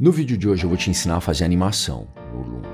No vídeo de hoje eu vou te ensinar a fazer animação no Lumion.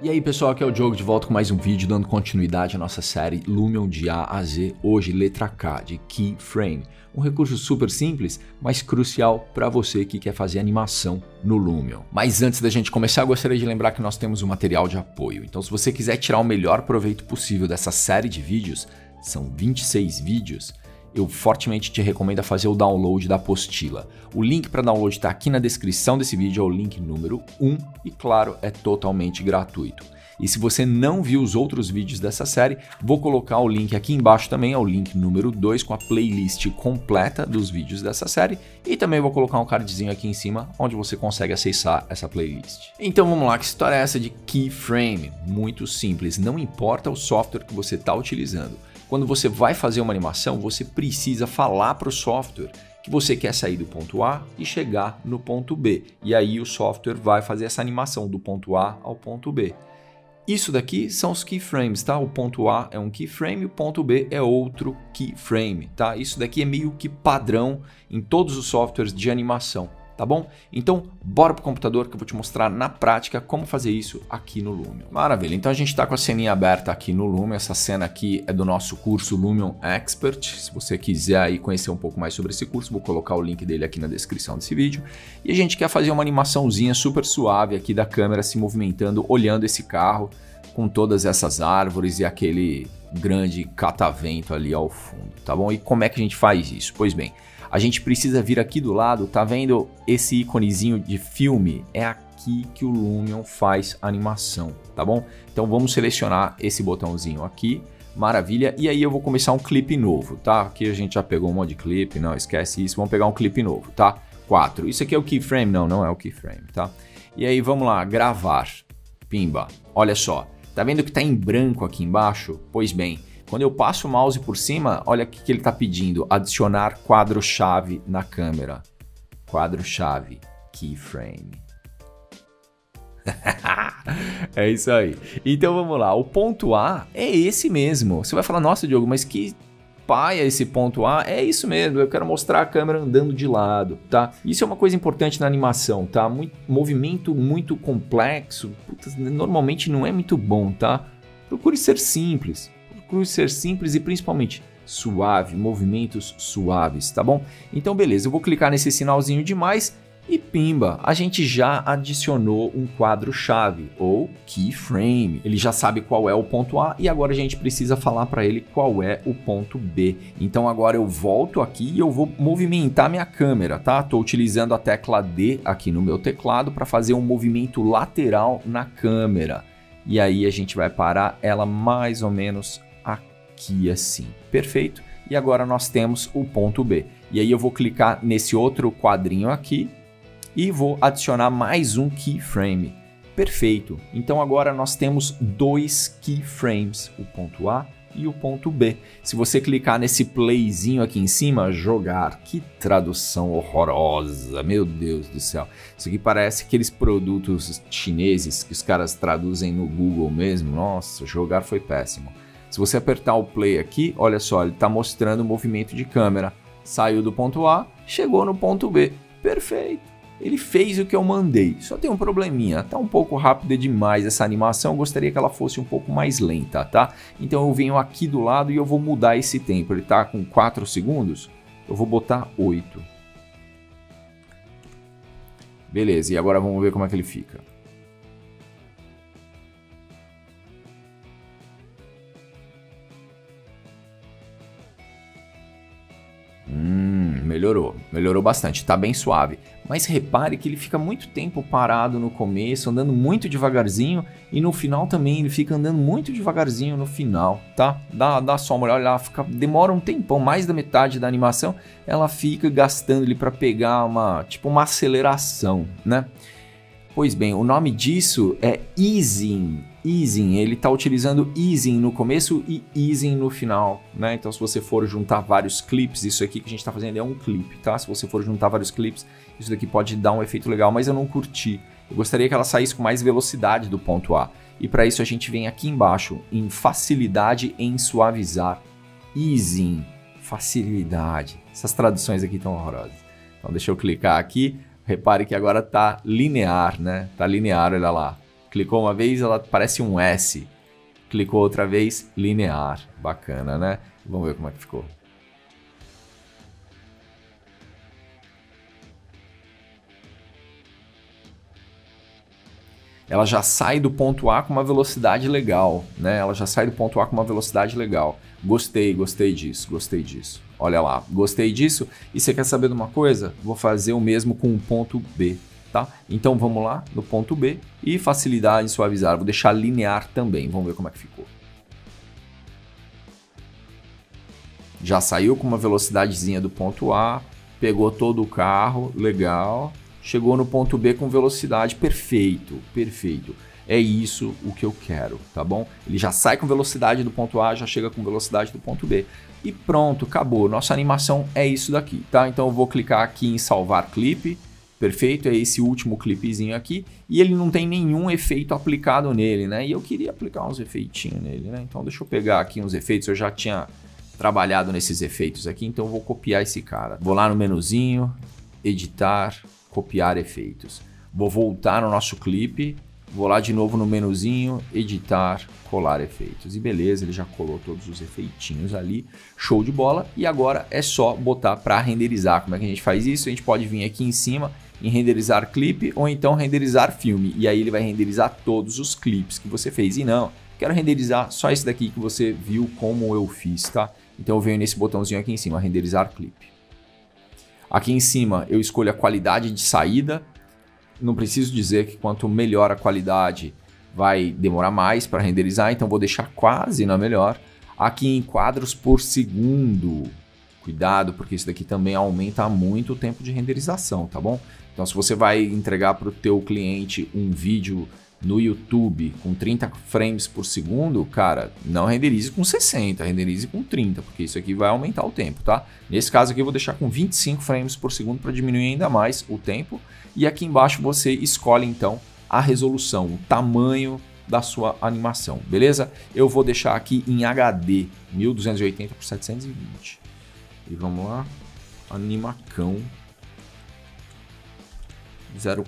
E aí pessoal, aqui é o Diogo de volta com mais um vídeo dando continuidade à nossa série Lumion de A a Z, hoje letra K de Keyframe. Um recurso super simples, mas crucial para você que quer fazer animação no Lumion. Mas antes da gente começar, eu gostaria de lembrar que nós temos um material de apoio. Então se você quiser tirar o melhor proveito possível dessa série de vídeos, são 26 vídeos, eu fortemente te recomendo a fazer o download da apostila. O link para download está aqui na descrição desse vídeo, é o link número 1 e claro, é totalmente gratuito. E se você não viu os outros vídeos dessa série, vou colocar o link aqui embaixo também, é o link número 2 com a playlist completa dos vídeos dessa série e também vou colocar um cardzinho aqui em cima onde você consegue acessar essa playlist. Então vamos lá, que história é essa de keyframe? Muito simples, não importa o software que você está utilizando quando você vai fazer uma animação, você precisa falar para o software que você quer sair do ponto A e chegar no ponto B. E aí o software vai fazer essa animação do ponto A ao ponto B. Isso daqui são os keyframes, tá? O ponto A é um keyframe, o ponto B é outro keyframe, tá? Isso daqui é meio que padrão em todos os softwares de animação tá bom? Então, bora pro computador que eu vou te mostrar na prática como fazer isso aqui no Lumion. Maravilha, então a gente está com a ceninha aberta aqui no Lumion, essa cena aqui é do nosso curso Lumion Expert, se você quiser aí conhecer um pouco mais sobre esse curso, vou colocar o link dele aqui na descrição desse vídeo. E a gente quer fazer uma animaçãozinha super suave aqui da câmera se movimentando, olhando esse carro com todas essas árvores e aquele grande catavento ali ao fundo, tá bom? E como é que a gente faz isso? Pois bem, a gente precisa vir aqui do lado, tá vendo esse íconezinho de filme? É aqui que o Lumion faz animação, tá bom? Então vamos selecionar esse botãozinho aqui, maravilha, e aí eu vou começar um clipe novo, tá? Aqui a gente já pegou um monte de clipe, não esquece isso, vamos pegar um clipe novo, tá? 4. Isso aqui é o keyframe? Não, não é o keyframe, tá? E aí vamos lá, gravar, pimba, olha só, tá vendo que tá em branco aqui embaixo? Pois bem, quando eu passo o mouse por cima, olha o que, ele está pedindo: adicionar quadro-chave na câmera. Quadro-chave, keyframe. é isso aí. Então vamos lá. O ponto A é esse mesmo. Você vai falar, nossa, Diogo, mas que paia esse ponto A? É isso mesmo. Eu quero mostrar a câmera andando de lado, tá? Isso é uma coisa importante na animação, tá? Muito, movimento muito complexo, putz, normalmente não é muito bom, tá? Procure ser simples procure ser simples e principalmente suave, movimentos suaves, tá bom? Então beleza, eu vou clicar nesse sinalzinho de mais e pimba, a gente já adicionou um quadro-chave ou keyframe. Ele já sabe qual é o ponto A e agora a gente precisa falar para ele qual é o ponto B. Então agora eu volto aqui e eu vou movimentar minha câmera, tá? Estou utilizando a tecla D aqui no meu teclado para fazer um movimento lateral na câmera. E aí a gente vai parar ela mais ou menos aqui assim. Perfeito? E agora nós temos o ponto B. E aí eu vou clicar nesse outro quadrinho aqui e vou adicionar mais um keyframe. Perfeito. Então agora nós temos dois keyframes, o ponto A e o ponto B. Se você clicar nesse playzinho aqui em cima, jogar, que tradução horrorosa, meu Deus do céu. Isso aqui parece aqueles produtos chineses que os caras traduzem no Google mesmo. Nossa, jogar foi péssimo. Se você apertar o play aqui, olha só, ele está mostrando o movimento de câmera. Saiu do ponto A, chegou no ponto B. Perfeito. Ele fez o que eu mandei. Só tem um probleminha, está um pouco rápida demais essa animação, eu gostaria que ela fosse um pouco mais lenta, tá? Então eu venho aqui do lado e eu vou mudar esse tempo. Ele está com 4 segundos, eu vou botar 8. Beleza, e agora vamos ver como é que ele fica. Melhorou, bastante, tá bem suave. Mas repare que ele fica muito tempo parado no começo, andando muito devagarzinho, e no final também ele fica andando muito devagarzinho no final, tá? Dá, dá só uma olhada, fica, demora um tempão, mais da metade da animação, ela fica gastando ele para pegar uma, tipo uma aceleração, né? Pois bem, o nome disso é easing. Easing, ele está utilizando easing no começo e easing no final, né? Então, se você for juntar vários clips, isso aqui que a gente está fazendo é um clipe, tá? Se você for juntar vários clips, isso daqui pode dar um efeito legal, mas eu não curti. Eu gostaria que ela saísse com mais velocidade do ponto A. E para isso a gente vem aqui embaixo em facilidade em suavizar. Easing, facilidade. Essas traduções aqui estão horrorosas. Então deixa eu clicar aqui. Repare que agora está linear, né? Está linear, olha lá. Clicou uma vez, ela parece um S. Clicou outra vez, linear. Bacana, né? Vamos ver como é que ficou. ela já sai do ponto A com uma velocidade legal, né? Ela já sai do ponto A com uma velocidade legal. Gostei, gostei disso, gostei disso. Olha lá, gostei disso. E você quer saber de uma coisa? Vou fazer o mesmo com o ponto B, tá? Então vamos lá no ponto B e facilidade suavizar. Vou deixar linear também. Vamos ver como é que ficou. Já saiu com uma velocidadezinha do ponto A, pegou todo o carro, legal chegou no ponto B com velocidade, perfeito, perfeito. É isso o que eu quero, tá bom? Ele já sai com velocidade do ponto A, já chega com velocidade do ponto B. E pronto, acabou. Nossa animação é isso daqui, tá? Então eu vou clicar aqui em salvar clipe. Perfeito, é esse último clipezinho aqui. E ele não tem nenhum efeito aplicado nele, né? E eu queria aplicar uns efeitinhos nele, né? Então deixa eu pegar aqui uns efeitos. Eu já tinha trabalhado nesses efeitos aqui, então vou copiar esse cara. Vou lá no menuzinho, editar, copiar efeitos. Vou voltar no nosso clipe, vou lá de novo no menuzinho, editar, colar efeitos. E beleza, ele já colou todos os efeitinhos ali, show de bola. E agora é só botar para renderizar. Como é que a gente faz isso? A gente pode vir aqui em cima em renderizar clipe ou então renderizar filme. E aí ele vai renderizar todos os clipes que você fez. E não, quero renderizar só esse daqui que você viu como eu fiz, tá? Então eu venho nesse botãozinho aqui em cima, renderizar clipe. Aqui em cima eu escolho a qualidade de saída. Não preciso dizer que quanto melhor a qualidade vai demorar mais para renderizar, então vou deixar quase na melhor. Aqui em quadros por segundo, cuidado porque isso daqui também aumenta muito o tempo de renderização, tá bom? Então se você vai entregar para o teu cliente um vídeo no YouTube com 30 frames por segundo, cara, não renderize com 60, renderize com 30, porque isso aqui vai aumentar o tempo, tá? Nesse caso aqui eu vou deixar com 25 frames por segundo para diminuir ainda mais o tempo. E aqui embaixo você escolhe então a resolução, o tamanho da sua animação, beleza? Eu vou deixar aqui em HD, 1280 por 720. E vamos lá, animacão 01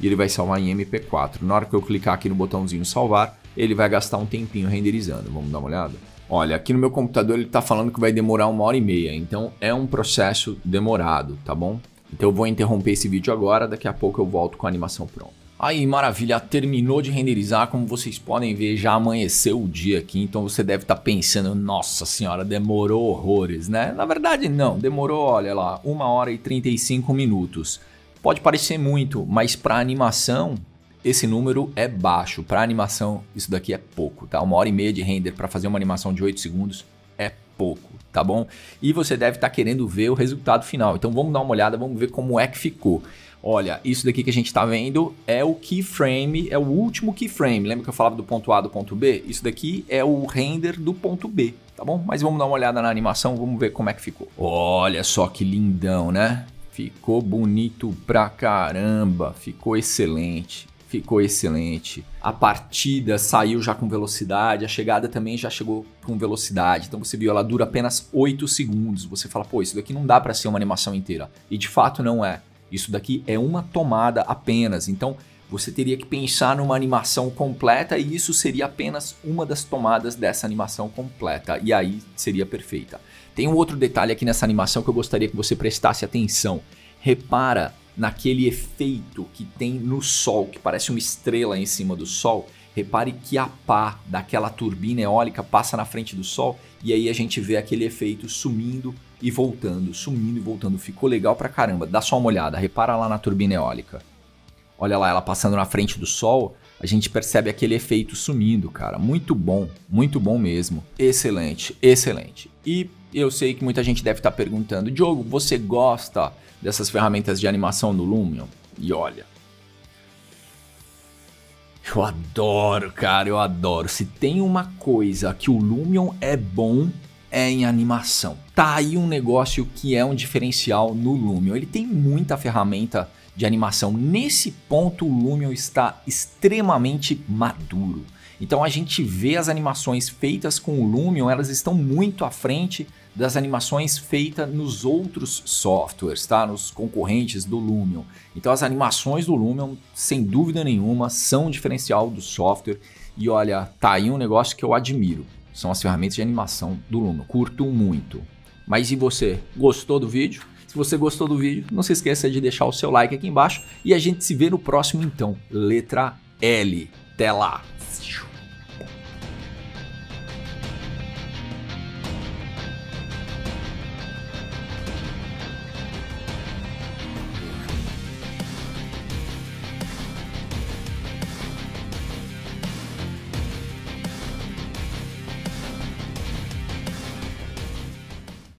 e ele vai salvar em MP4. Na hora que eu clicar aqui no botãozinho salvar, ele vai gastar um tempinho renderizando. Vamos dar uma olhada? Olha, aqui no meu computador ele está falando que vai demorar uma hora e meia, então é um processo demorado, tá bom? Então eu vou interromper esse vídeo agora, daqui a pouco eu volto com a animação pronta. Aí, maravilha, terminou de renderizar, como vocês podem ver, já amanheceu o dia aqui, então você deve estar tá pensando, nossa senhora, demorou horrores, né? Na verdade não, demorou, olha lá, 1 hora e 35 minutos. Pode parecer muito, mas para animação esse número é baixo. Para animação isso daqui é pouco, tá? Uma hora e meia de render para fazer uma animação de 8 segundos é pouco, tá bom? E você deve estar tá querendo ver o resultado final. Então vamos dar uma olhada, vamos ver como é que ficou. Olha, isso daqui que a gente está vendo é o keyframe, é o último keyframe. Lembra que eu falava do ponto A do ponto B? Isso daqui é o render do ponto B, tá bom? Mas vamos dar uma olhada na animação, vamos ver como é que ficou. Olha só que lindão, né? Ficou bonito pra caramba, ficou excelente, ficou excelente. A partida saiu já com velocidade, a chegada também já chegou com velocidade. Então você viu, ela dura apenas 8 segundos. Você fala, pô, isso daqui não dá para ser uma animação inteira. E de fato não é. Isso daqui é uma tomada apenas. Então você teria que pensar numa animação completa e isso seria apenas uma das tomadas dessa animação completa. E aí seria perfeita. Tem um outro detalhe aqui nessa animação que eu gostaria que você prestasse atenção. Repara naquele efeito que tem no sol, que parece uma estrela em cima do sol. Repare que a pá daquela turbina eólica passa na frente do sol e aí a gente vê aquele efeito sumindo e voltando, sumindo e voltando. Ficou legal pra caramba. Dá só uma olhada, repara lá na turbina eólica. Olha lá, ela passando na frente do sol, a gente percebe aquele efeito sumindo, cara. Muito bom, muito bom mesmo. Excelente, excelente. E eu sei que muita gente deve estar perguntando, Diogo, você gosta dessas ferramentas de animação no Lumion? E olha, eu adoro, cara, eu adoro. Se tem uma coisa que o Lumion é bom, é em animação. Tá aí um negócio que é um diferencial no Lumion. Ele tem muita ferramenta de animação. Nesse ponto, o Lumion está extremamente maduro. Então a gente vê as animações feitas com o Lumion, elas estão muito à frente das animações feitas nos outros softwares, tá? Nos concorrentes do Lumion. Então as animações do Lumion, sem dúvida nenhuma, são um diferencial do software. E olha, tá aí um negócio que eu admiro. São as ferramentas de animação do Lumion. Curto muito. Mas e você? Gostou do vídeo? Se você gostou do vídeo, não se esqueça de deixar o seu like aqui embaixo e a gente se vê no próximo então. Letra L. Até lá!